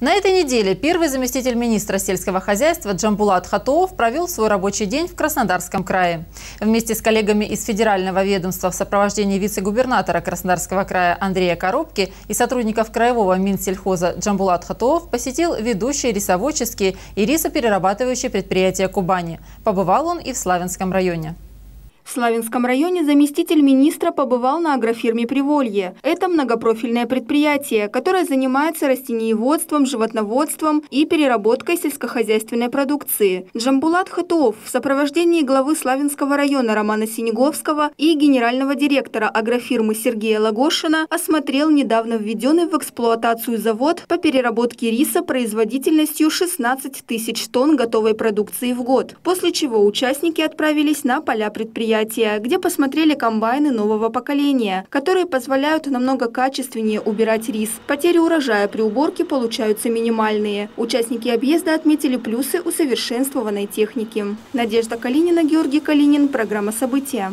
На этой неделе первый заместитель министра сельского хозяйства Джамбулат Хатоов провел свой рабочий день в Краснодарском крае. Вместе с коллегами из федерального ведомства в сопровождении вице-губернатора Краснодарского края Андрея Коробки и сотрудников краевого Минсельхоза Джамбулат Хатоов посетил ведущие рисоводческие и рисоперерабатывающие предприятия Кубани. Побывал он и в Славянском районе. В Славянском районе заместитель министра побывал на агрофирме «Приволье». Это многопрофильное предприятие, которое занимается растениеводством, животноводством и переработкой сельскохозяйственной продукции. Джамбулат Хатуов в сопровождении главы Славянского района Романа Синеговского и генерального директора агрофирмы Сергея Лагошина осмотрел недавно введенный в эксплуатацию завод по переработке риса производительностью 16 тысяч тонн готовой продукции в год, после чего участники отправились на поля предприятия мероприятия, где посмотрели комбайны нового поколения, которые позволяют намного качественнее убирать рис. Потери урожая при уборке получаются минимальные. Участники объезда отметили плюсы усовершенствованной техники. Надежда Калинина, Георгий Калинин. Программа «События».